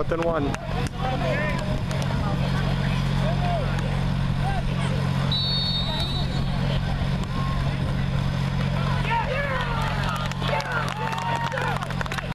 fourth and one.